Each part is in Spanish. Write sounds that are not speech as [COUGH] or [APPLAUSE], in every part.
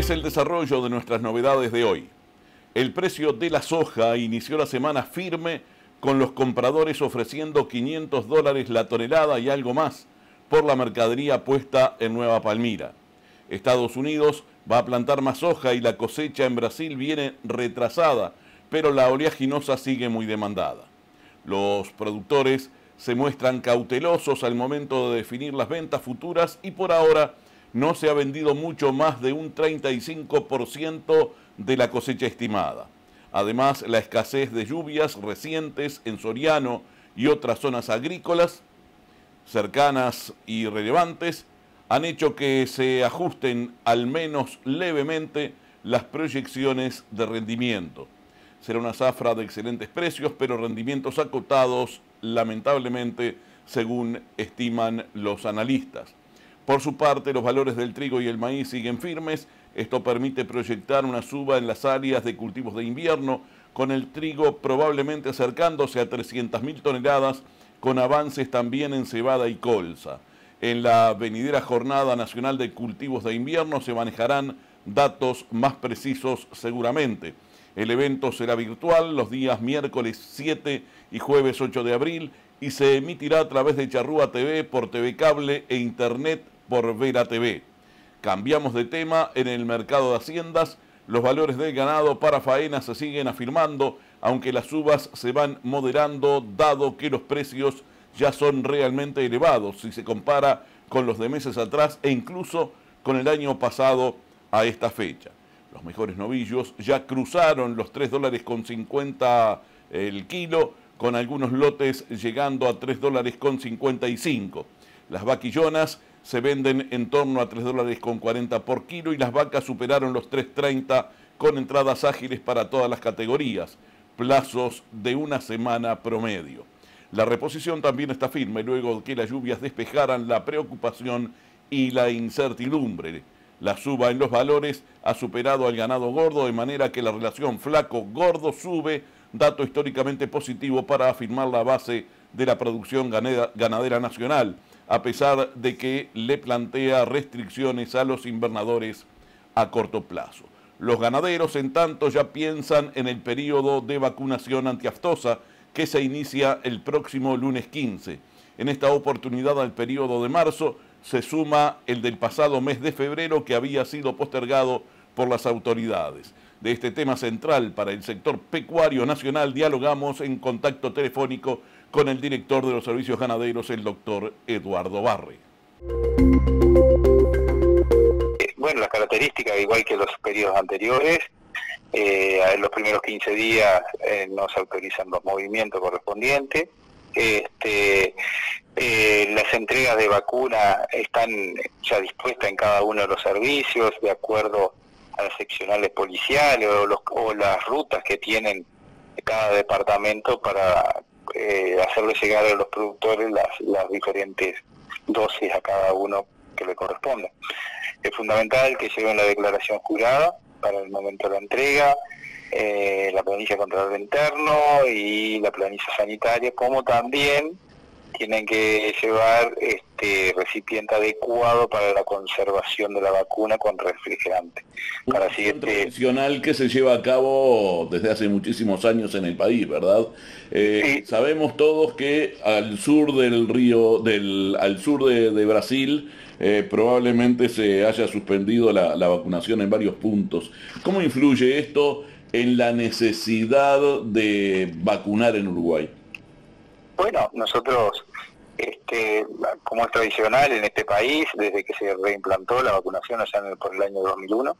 es el desarrollo de nuestras novedades de hoy. El precio de la soja inició la semana firme con los compradores ofreciendo 500 dólares la tonelada y algo más por la mercadería puesta en Nueva Palmira. Estados Unidos va a plantar más soja y la cosecha en Brasil viene retrasada, pero la oleaginosa sigue muy demandada. Los productores se muestran cautelosos al momento de definir las ventas futuras y por ahora no se ha vendido mucho más de un 35% de la cosecha estimada. Además, la escasez de lluvias recientes en Soriano y otras zonas agrícolas cercanas y relevantes han hecho que se ajusten al menos levemente las proyecciones de rendimiento. Será una zafra de excelentes precios, pero rendimientos acotados, lamentablemente, según estiman los analistas. Por su parte, los valores del trigo y el maíz siguen firmes. Esto permite proyectar una suba en las áreas de cultivos de invierno, con el trigo probablemente acercándose a 300.000 toneladas, con avances también en cebada y colza. En la venidera Jornada Nacional de Cultivos de Invierno se manejarán datos más precisos seguramente. El evento será virtual los días miércoles 7 y jueves 8 de abril y se emitirá a través de Charrúa TV por TV Cable e Internet por Vera TV. Cambiamos de tema en el mercado de haciendas. Los valores del ganado para faena se siguen afirmando, aunque las uvas se van moderando dado que los precios ya son realmente elevados si se compara con los de meses atrás e incluso con el año pasado a esta fecha. Los mejores novillos ya cruzaron los 3 dólares con 50 el kilo, con algunos lotes llegando a 3 dólares con 55. Las vaquillonas se venden en torno a 3 dólares con 40 por kilo y las vacas superaron los 3.30 con entradas ágiles para todas las categorías, plazos de una semana promedio. La reposición también está firme luego de que las lluvias despejaran la preocupación y la incertidumbre. La suba en los valores ha superado al ganado gordo de manera que la relación flaco-gordo sube, dato históricamente positivo para afirmar la base de la producción ganadera nacional, a pesar de que le plantea restricciones a los invernadores a corto plazo. Los ganaderos, en tanto, ya piensan en el periodo de vacunación antiaftosa que se inicia el próximo lunes 15. En esta oportunidad al periodo de marzo se suma el del pasado mes de febrero que había sido postergado por las autoridades. De este tema central para el sector pecuario nacional dialogamos en contacto telefónico con el director de los servicios ganaderos, el doctor Eduardo Barre. Bueno, las características, igual que los periodos anteriores, eh, en los primeros 15 días eh, no se autorizan los movimientos correspondientes. Este, eh, las entregas de vacuna están ya dispuestas en cada uno de los servicios de acuerdo seccionales policiales o, las rutas que tienen cada departamento para eh, hacerle llegar a los productores las, las diferentes dosis a cada uno que le corresponde. Es fundamental que lleven la declaración jurada para el momento de la entrega, eh, la planilla de control interno y la planilla sanitaria, como también tienen que llevar este recipiente adecuado para la conservación de la vacuna con refrigerante. Para Un tradicional que se lleva a cabo desde hace muchísimos años en el país, ¿verdad? Eh, sabemos todos que al sur del río, del, al sur de, Brasil, eh, probablemente se haya suspendido la, la vacunación en varios puntos. ¿Cómo influye esto en la necesidad de vacunar en Uruguay? Bueno, nosotros, este, como es tradicional en este país, desde que se reimplantó la vacunación allá por el año 2001,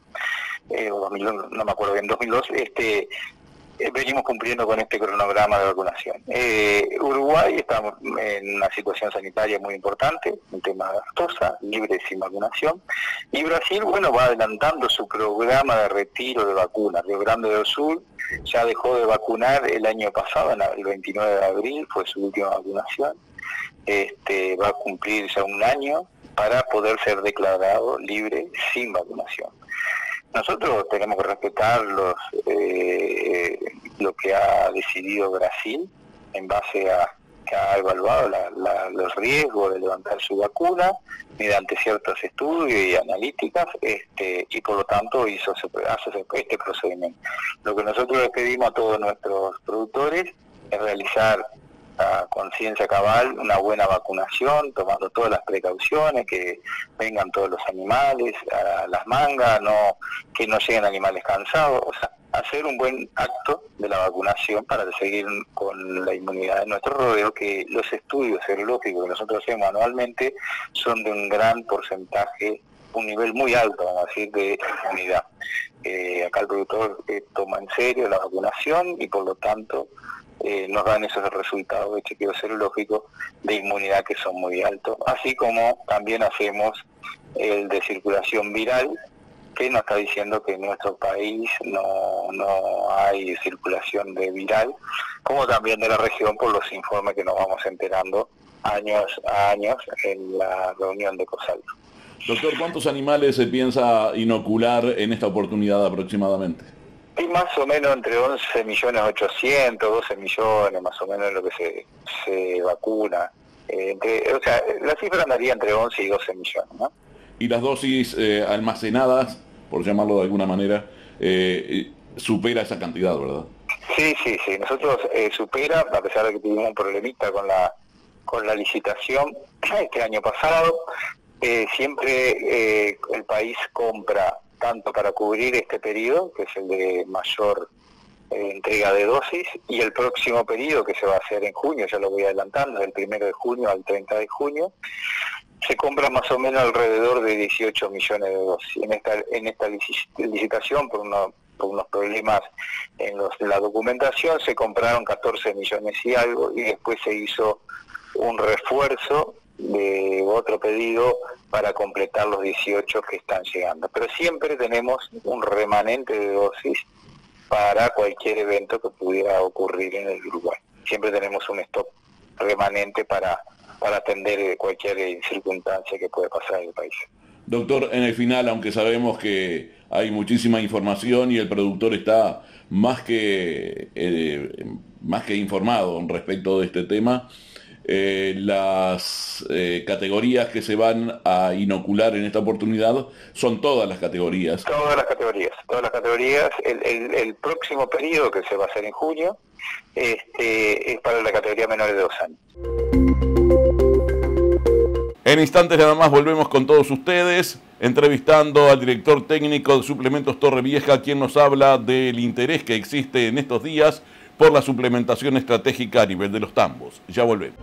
eh, o 2001, no me acuerdo bien, 2002, este, eh, venimos cumpliendo con este cronograma de vacunación. Eh, Uruguay está en una situación sanitaria muy importante, un tema de aftosa, libre sin vacunación, y Brasil, bueno, va adelantando su programa de retiro de vacunas. Río Grande del Sur ya dejó de vacunar el año pasado, el 29 de abril fue su última vacunación, este, va a cumplir ya un año para poder ser declarado libre sin vacunación. Nosotros tenemos que respetar los, eh, lo que ha decidido Brasil en base a que ha evaluado los riesgos de levantar su vacuna mediante ciertos estudios y analíticas este, y por lo tanto hizo hace este procedimiento. Lo que nosotros le pedimos a todos nuestros productores es realizar conciencia cabal una buena vacunación, tomando todas las precauciones, que vengan todos los animales a las mangas, no que no lleguen animales cansados, o sea, hacer un buen acto de la vacunación para seguir con la inmunidad de nuestro rodeo, que los estudios serológicos que nosotros hacemos anualmente son de un gran porcentaje, un nivel muy alto, vamos a decir, de inmunidad. Eh, acá el productor eh, toma en serio la vacunación y por lo tanto eh, nos dan esos resultados de chequeo serológico de inmunidad que son muy altos, así como también hacemos el de circulación viral, que nos está diciendo que en nuestro país no, no hay circulación de viral, como también de la región por los informes que nos vamos enterando años a años en la reunión de COSAL. Doctor, ¿cuántos animales se piensa inocular en esta oportunidad aproximadamente? Hay más o menos entre 11 millones 800, 12 millones más o menos lo que se, se vacuna. Eh, o sea, la cifra andaría entre 11 y 12 millones, ¿no? Y las dosis eh, almacenadas, por llamarlo de alguna manera, eh, supera esa cantidad, ¿verdad? Sí, sí, sí. Nosotros supera, a pesar de que tuvimos un problemita con la con la licitación [CLEARS THROAT] este año pasado, siempre el país compra tanto para cubrir este periodo, que es el de mayor eh, entrega de dosis, y el próximo periodo que se va a hacer en junio, ya lo voy adelantando, del 1 de junio al 30 de junio, se compra más o menos alrededor de 18 millones de dosis. En esta, en esta licitación, por, por unos problemas en los, la documentación, se compraron 14 millones y algo, y después se hizo un refuerzo de otro pedido para completar los 18 que están llegando. Pero siempre tenemos un remanente de dosis para cualquier evento que pudiera ocurrir en el Uruguay. Siempre tenemos un stock remanente para, para atender cualquier circunstancia que pueda pasar en el país. Doctor, en el final, aunque sabemos que hay muchísima información y el productor está más que, eh, más que informado respecto de este tema, eh, las eh, categorías que se van a inocular en esta oportunidad son todas las categorías. Todas las categorías, todas las categorías. El, próximo periodo que se va a hacer en junio este, es para la categoría menor de dos años. En instantes nada más volvemos con todos ustedes, entrevistando al director técnico de Suplementos Torre Vieja, quien nos habla del interés que existe en estos días por la suplementación estratégica a nivel de los tambos. Ya volvemos.